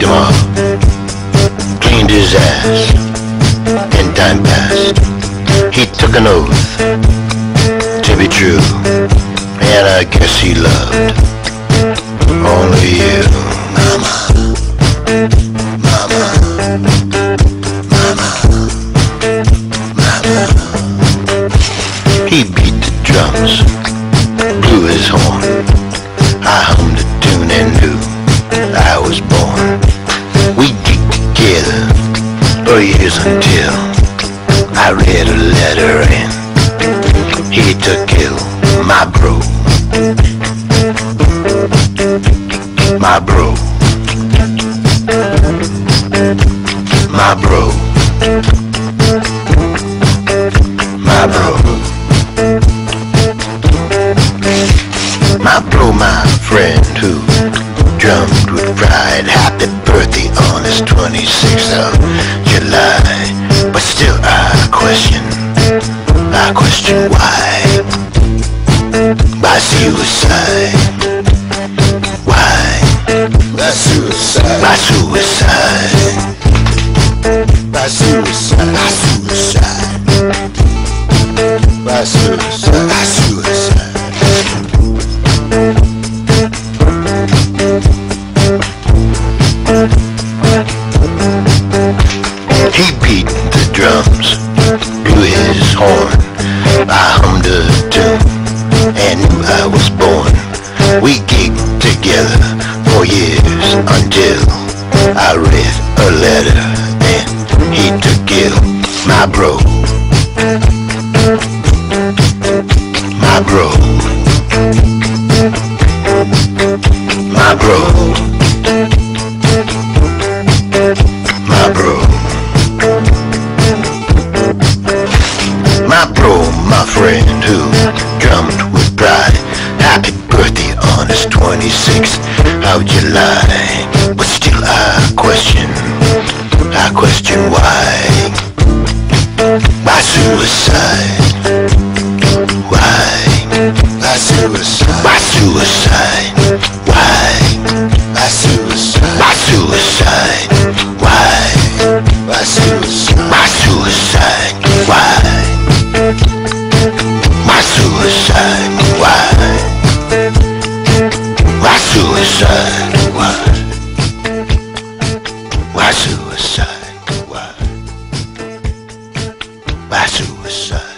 shit him off, cleaned his ass, and time passed. He took an oath to be true, and I guess he loved only you, mama, mama, mama, mama. He beat the drums, blew his horn. I hummed a tune and knew I was born. We geeked together for years until I read a letter and he took ill. My bro, my bro, my bro, my bro. My bro, my friend who drummed with pride. Happy birthday on this 26th of July. But still I question, I question why. By suicide. Why? By suicide. By suicide. By suicide. By suicide. By suicide. By suicide. Horn. I hummed a tune and knew I was born. We gigged together for years until I read a letter and he took ill. My bro, My my friend who drummed with pride. Happy birthday on this 26th of July. But still I question, I question why. By suicide. Why? By suicide. By suicide. side.